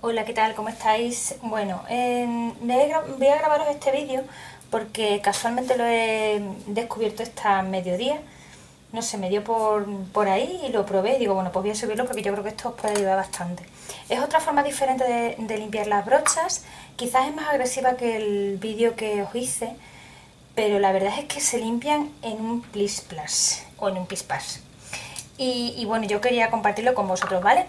Hola, ¿qué tal? ¿Cómo estáis? Bueno, voy a grabaros este vídeo porque casualmente lo he descubierto esta mediodía. No sé, me dio por, ahí y lo probé digo, bueno, pues voy a subirlo porque yo creo que esto os puede ayudar bastante. Es otra forma diferente de, limpiar las brochas, quizás es más agresiva que el vídeo que os hice, pero la verdad es que se limpian en un Plis Plus o en un Plis Y, y bueno, yo quería compartirlo con vosotros, ¿vale?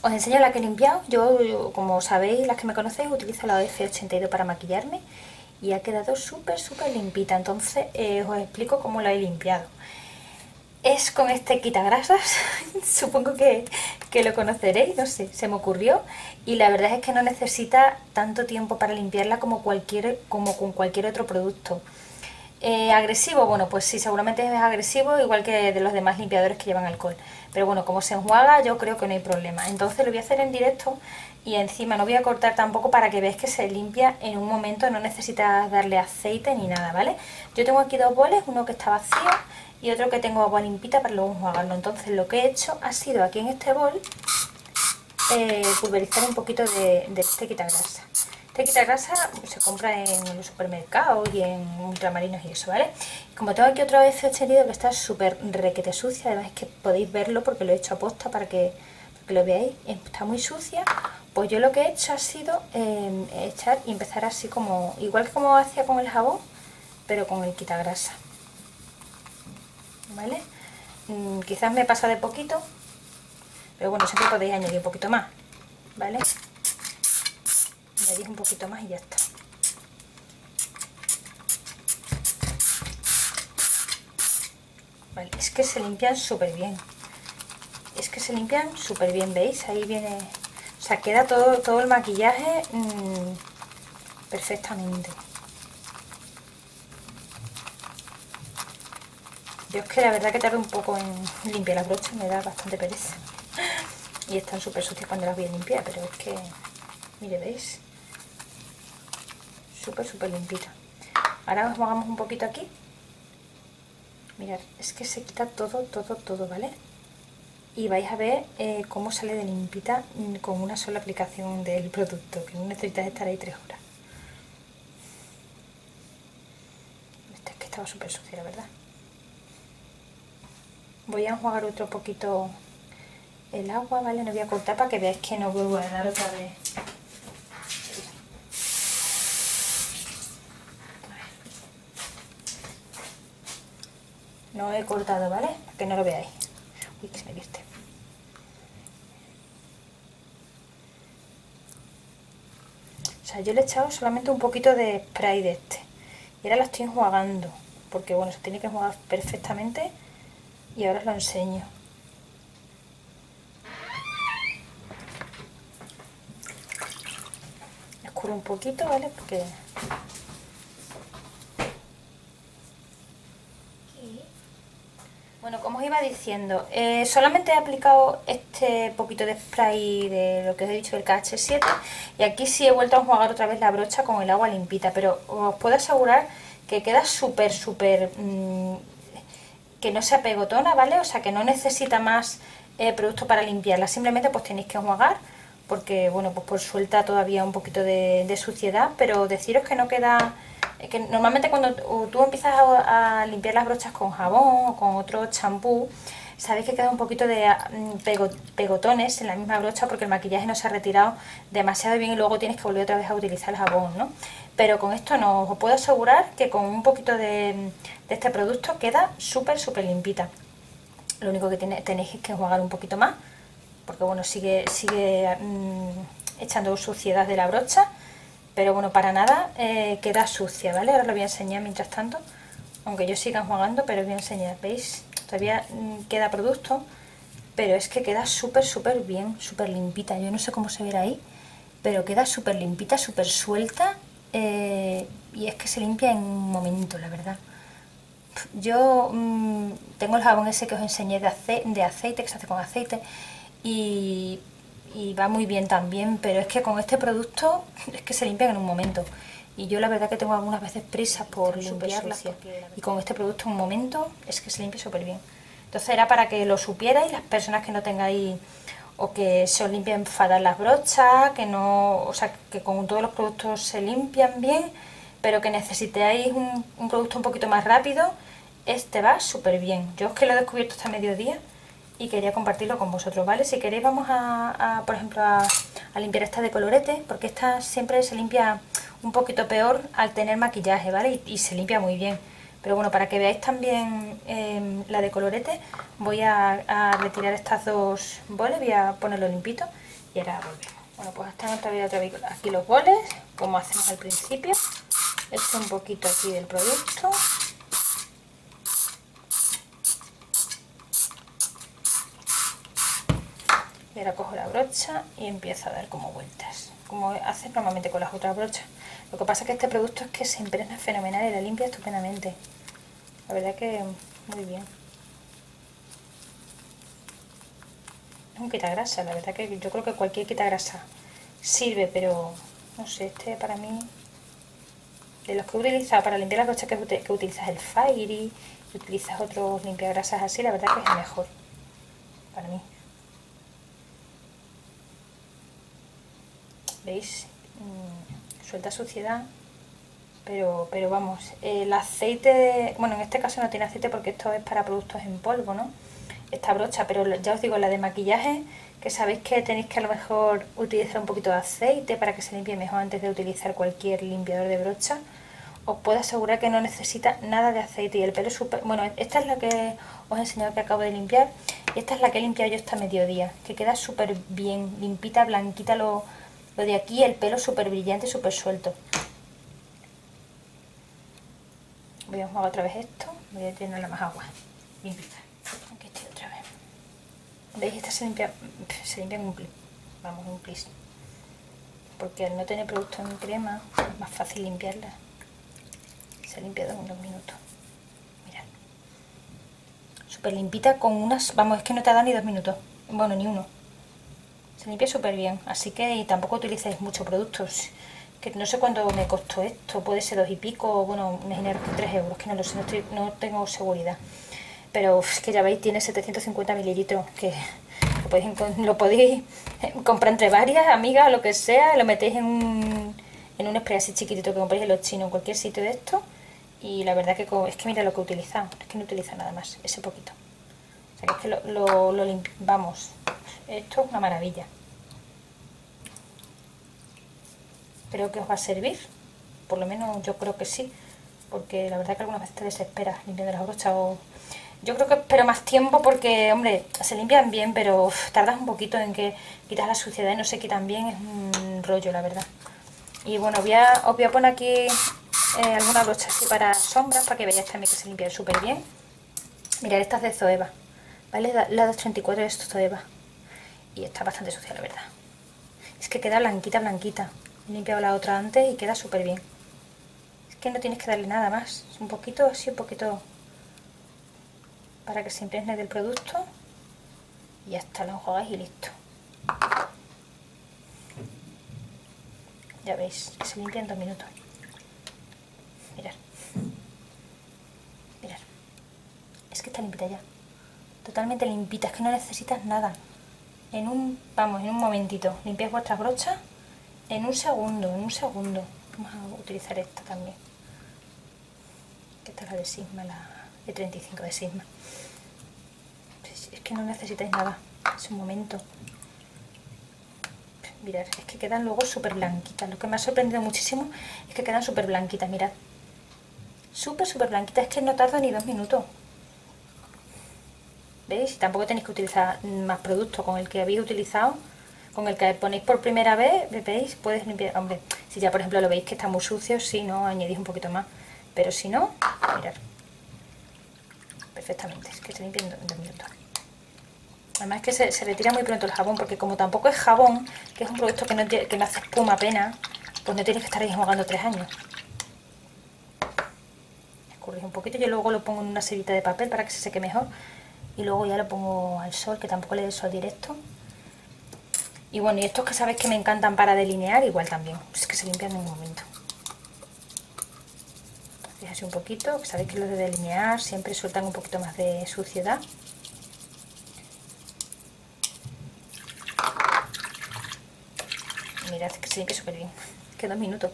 Os enseño la que he limpiado. Yo, como sabéis, las que me conocéis, utilizo la F82 para maquillarme y ha quedado súper, súper limpita. Entonces eh, os explico cómo la he limpiado. Es con este quitagrasas, supongo que, que, lo conoceréis, no sé, se me ocurrió. Y la verdad es que no necesita tanto tiempo para limpiarla como, cualquier, como con cualquier otro producto. Eh, ¿Agresivo? Bueno, pues sí, seguramente es agresivo, igual que de los demás limpiadores que llevan alcohol. Pero bueno, como se enjuaga, yo creo que no hay problema. Entonces lo voy a hacer en directo y encima no voy a cortar tampoco para que veáis que se limpia en un momento, no necesitas darle aceite ni nada, ¿vale? Yo tengo aquí dos boles, uno que está vacío y otro que tengo agua limpita para luego enjuagarlo. Entonces lo que he hecho ha sido aquí en este bol eh, pulverizar un poquito de, de este quitagrasa. Este quitagrasa se compra en los supermercados y en ultramarinos y eso, ¿vale? Como tengo aquí otra vez herido que está súper requete sucia, además es que podéis verlo porque lo he hecho a posta para que, lo veáis, está muy sucia, pues yo lo que he hecho ha sido em, echar y empezar así como, igual que como hacía con el jabón, pero con el quitagrasa, ¿vale? Mm, quizás me pasa de poquito, pero bueno, siempre podéis añadir un poquito más, ¿vale? Añadir un poquito más y ya está. Es que se limpian súper bien. Es que se limpian súper bien, ¿veis? Ahí viene... O sea, queda todo, todo el maquillaje mmm, perfectamente. Yo es que la verdad que tardo un poco en limpiar las brochas, me da bastante pereza. Y están súper sucias cuando las voy a limpiar, pero es que, mire, ¿veis? Súper, limpita. Ahora nos hagamos un poquito aquí. Mirad, es que se quita todo, todo, todo, ¿vale? Y vais a ver eh, cómo sale de limpita con una sola aplicación del producto, que no necesitas estar ahí tres horas. Esta es que estaba súper sucia, la verdad. Voy a enjuagar otro poquito el agua, ¿vale? No voy a cortar para que veáis que no vuelvo a dar otra vez No he cortado, ¿vale? Que no lo veáis. Uy, que se me viste. O sea, yo le he echado solamente un poquito de spray de este. Y ahora lo estoy enjuagando. Porque, bueno, se tiene que enjuagar perfectamente. Y ahora os lo enseño. Escuro un poquito, ¿vale? Porque Bueno, como os iba diciendo, eh, solamente he aplicado este poquito de spray de lo que os he dicho del KH7 y aquí sí he vuelto a enjuagar otra vez la brocha con el agua limpita, pero os puedo asegurar que queda súper, súper... Mm, que no se apegotona, ¿vale? O sea, que no necesita más eh, producto para limpiarla, simplemente pues tenéis que enjuagar porque, bueno, pues, pues suelta todavía un poquito de suciedad, pero deciros que no queda que normalmente cuando tú empiezas a, limpiar las brochas con jabón o con otro champú, sabéis que queda un poquito de mm, pegotones en la misma brocha porque el maquillaje no se ha retirado demasiado bien y luego tienes que volver otra vez a utilizar el jabón, ¿no? Pero con esto no, os puedo asegurar que con un poquito de, este producto queda súper, súper limpita. Lo único que tenéis es que enjuagar un poquito más porque bueno, sigue, sigue mm, echando suciedad de la brocha pero bueno, para nada eh, queda sucia, ¿vale? Ahora lo voy a enseñar mientras tanto, aunque yo siga jugando, pero os voy a enseñar, ¿veis? Todavía mm, queda producto, pero es que queda súper, súper bien, súper limpita. Yo no sé cómo se verá ahí, pero queda súper limpita, súper suelta eh, y es que se limpia en un momento, la verdad. Yo mm, tengo el jabón ese que os enseñé de, de aceite, que se hace con aceite, y y va muy bien también, pero es que con este producto es que se limpian en un momento. Y yo la verdad que tengo algunas veces prisas por limpiarlas y con este producto en un momento es que se limpia súper bien. Entonces era para que lo supierais las personas que no tengáis o que se os limpian fadas las brochas, que no, o sea, que con todos los productos se limpian bien, pero que necesitéis un, un producto un poquito más rápido, este va súper bien. Yo es que lo he descubierto hasta mediodía y quería compartirlo con vosotros, ¿vale? Si queréis vamos a, por ejemplo, a, limpiar esta de colorete, porque esta siempre se limpia un poquito peor al tener maquillaje, ¿vale? Y, se limpia muy bien. Pero bueno, para que veáis también em, la de colorete, voy a, retirar estas dos boles, voy a ponerlo limpito y ahora volvemos. Bueno, pues están otra vez, otra vez aquí los boles, como hacemos al principio. Esto un poquito aquí del producto y ahora cojo la brocha y empiezo a dar como vueltas como haces normalmente con las otras brochas. Lo que pasa es que este producto es que se impregna fenomenal y la limpia estupendamente. La verdad que muy bien. Es un quitagrasa, la verdad que yo creo que cualquier quitagrasa sirve pero no sé, este para mí de los que he utilizado para limpiar las brochas que, utilizas el Fairy utilizas otros limpiagrasas así, la verdad que es el mejor para mí ¿veis? Mm, suelta suciedad pero, pero vamos, el aceite, bueno en este caso no tiene aceite porque esto es para productos en polvo, ¿no? Esta brocha, pero ya os digo, la de maquillaje, que sabéis que tenéis que a lo mejor utilizar un poquito de aceite para que se limpie mejor antes de utilizar cualquier limpiador de brocha, os puedo asegurar que no necesita nada de aceite y el pelo es súper... Bueno, esta es la que os he enseñado que acabo de limpiar y esta es la que he limpiado yo esta mediodía, que queda súper bien, limpita, blanquita, lo lo de aquí, el pelo súper brillante, súper suelto. Voy a jugar otra vez esto. Voy a llenarle más agua. Limpita. Aquí estoy otra vez. ¿Veis? Esta se limpia, se limpia un clip. Vamos, un clip. Porque al no tener producto en crema, es más fácil limpiarla. Se ha limpiado en dos minutos. Mirad. Súper limpita con unas... Vamos, es que no te ha dado ni dos minutos. Bueno, ni uno se limpia súper bien así que y tampoco utilicéis muchos productos que no sé cuánto me costó esto puede ser dos y pico bueno me genero que tres euros que no lo sé no, tengo seguridad pero es que ya veis tiene 750 mililitros que lo podéis, lo podéis comprar entre varias amigas lo que sea lo metéis en un, en un spray así chiquitito que compréis en los chinos en cualquier sitio de esto y la verdad que es que mira lo que he utilizado es que no utiliza nada más ese poquito o sea que es que lo, lo, esto es una maravilla. Creo que os va a servir. Por lo menos yo creo que sí. Porque la verdad que algunas veces te desesperas limpiando las brochas o... Yo creo que espero más tiempo porque, hombre, se limpian bien, pero tardas un poquito en que quitas la suciedad y no se quitan bien. Es un rollo, la verdad. Y bueno, voy a, os voy a poner aquí eh, alguna brocha así para sombras para que veáis también que se limpia súper bien. Mirad, esta es de Zoeva. ¿Vale? La 234 es Zoeva y está bastante sucia la verdad es que queda blanquita blanquita he limpiado la otra antes y queda súper bien es que no tienes que darle nada más. Es un poquito así un poquito para que se impregne del producto y ya está lo enjuagáis y listo. Ya veis que se limpia en dos minutos. Mirad. Mirad. Es que está limpita ya. Totalmente limpita, es que no necesitas nada. En un, vamos, en un momentito, limpiáis vuestras brochas en un segundo, en un segundo. Vamos a utilizar esta también. Esta es la de Sigma, la de 35 de Sigma. Es que no necesitáis nada, es un momento. Mirad, es que quedan luego súper blanquitas. Lo que me ha sorprendido muchísimo es que quedan súper blanquitas, mirad. Súper, súper blanquitas, es que no tarda ni dos minutos. ¿Veis? Tampoco tenéis que utilizar más productos con el que habéis utilizado, con el que ponéis por primera vez, ¿veis? Puedes limpiar, hombre, si ya por ejemplo lo veis que está muy sucio, si no, añadís un poquito más, pero si no, mirad, perfectamente, es que se limpia en dos minutos. Además que se, retira muy pronto el jabón, porque como tampoco es jabón, que es un producto que no, que no hace espuma apenas, pues no tienes que estar enjuagando tres años. Escurrís un poquito, yo luego lo pongo en una serita de papel para que se seque mejor, y luego ya lo pongo al sol, que tampoco le doy sol directo. Y bueno, y estos que sabéis que me encantan para delinear, igual también, es que se limpian en un momento. Así un poquito, que sabéis que los de delinear siempre sueltan un poquito más de suciedad. mirad que se limpia súper bien. Que dos minutos.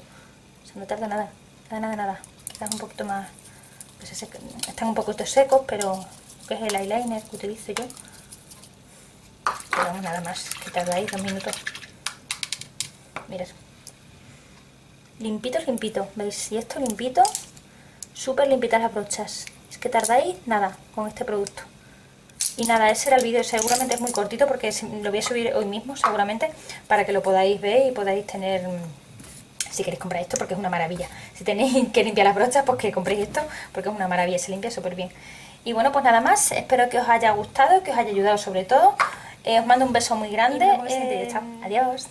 O sea, no tarda nada. Nada, nada, nada. Quizás un poquito más... Pues están un poquito secos, pero que es el eyeliner que utilizo yo. Pero nada más, que tardáis dos minutos. Mirad. Limpito, limpito. ¿Veis? Y esto limpito, súper limpitas las brochas. Es que tardáis nada con este producto. Y nada, ese era el vídeo, seguramente es muy cortito porque lo voy a subir hoy mismo seguramente para que lo podáis ver y podáis tener, si queréis comprar esto porque es una maravilla. Si tenéis que limpiar las brochas pues que compréis esto porque es una maravilla, se limpia súper bien. Y bueno, pues nada más, espero que os haya gustado, que os haya ayudado sobre todo. Eh, os mando un beso muy grande. Eh, adiós.